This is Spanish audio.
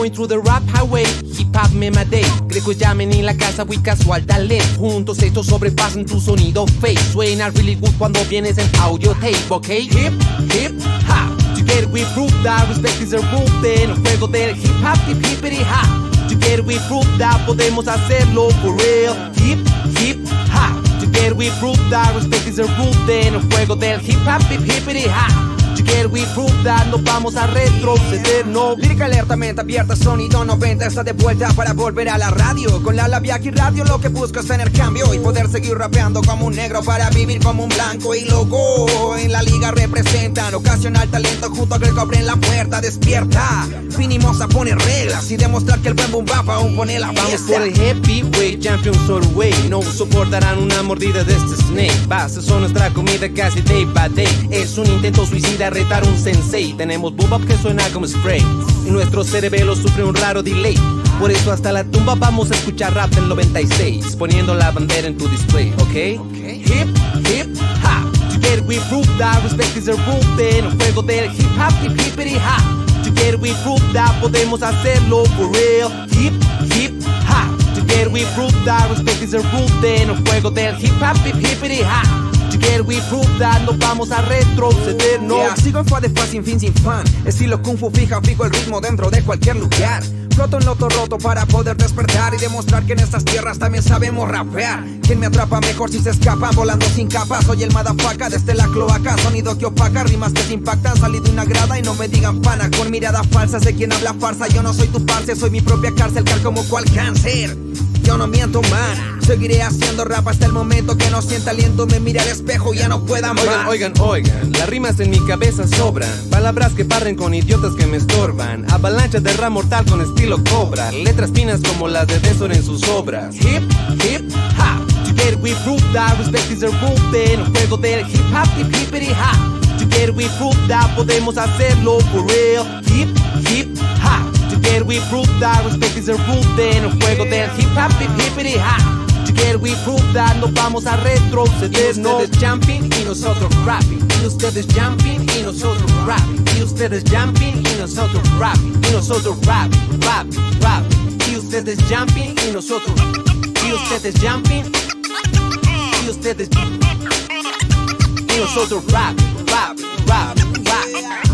going through the rap highway. Hip hop me day. Greco llamen en la casa, we casual talent. Juntos estos sobrepasan tu sonido fake. Suena really good cuando vienes en audio tape, ok? Hip, hip, hop. Together we prove that respect is a rule. En el juego del hip hop, hip, hippity hop. Together we prove that podemos hacerlo for real. Hip, hip, hop. Together we prove that respect is a rule. En el juego del hip hop, hip, hippity hop. Together we prove that no vamos a retroceder, no. Lírica alertamente abierta, sonido 90 está de vuelta para volver a la radio. Con la labia aquí radio lo que busco es tener cambio y poder seguir rapeando como un negro para vivir como un blanco. Y loco la representan ocasional talento junto a que en la puerta despierta. Vinimos a poner reglas y demostrar que el buen boom bap aún pone la Vamos por el heavyweight champion way. No soportarán una mordida de este snake. Bases son nuestra comida casi day by day. Es un intento suicida retar un sensei. Tenemos boom que suena como spray. Y nuestro cerebelo sufre un raro delay. Por eso hasta la tumba vamos a escuchar rap del 96. Poniendo la bandera en tu display, ¿ok? okay. Hip, hip, hop. Together we prove that respect is a rule. En el juego del hip hop, hip, hippity hop. Together we prove that podemos hacerlo for real. Hip, hip, hop. Together we prove that respect is a rule. En el juego del hip hop, hip, hippity hop. Together we prove that no vamos a retroceder, no. Yeah, sigo en fa de fa sin fin sin fan. Estilo kung fu fija, fijo el ritmo dentro de cualquier lugar. Floto en loto roto para poder despertar y demostrar que en estas tierras también sabemos rapear. ¿Quién me atrapa mejor si se escapa volando sin capa? Soy el madafaca desde la cloaca, sonido que opaca, rimas que se impactan. Salí de una grada y no me digan pana con miradas falsas de quien habla farsa. Yo no soy tu parce, soy mi propia cárcel, car como cual cáncer. Yo no miento, man. Seguiré haciendo rap hasta el momento que no sienta aliento. Me mire al espejo y ya no pueda más. Oigan, oigan, oigan. Las rimas en mi cabeza sobran. Palabras que parren con idiotas que me estorban. Avalancha de rap mortal con estilo cobra. Letras finas como las de Desor en sus obras. Hip, hip, hop. Together we prove that respect is a rule. En el juego del hip hop, hip, hippity hop. Together we prove that podemos hacerlo for real. Hip, hip, hop. That respect is a rule. En el juego del hip hop, hip, hippity hop. Together we prove that no vamos a retroceder. Y ustedes jumping y nosotros rapping. Y ustedes jumping y nosotros rapping. Y ustedes jumping y nosotros rapping. Y nosotros rapping, rapping, rapping. Y ustedes jumping y nosotros. Y ustedes jumping. Y ustedes. Y nosotros rapping, rapping, rapping, rapping.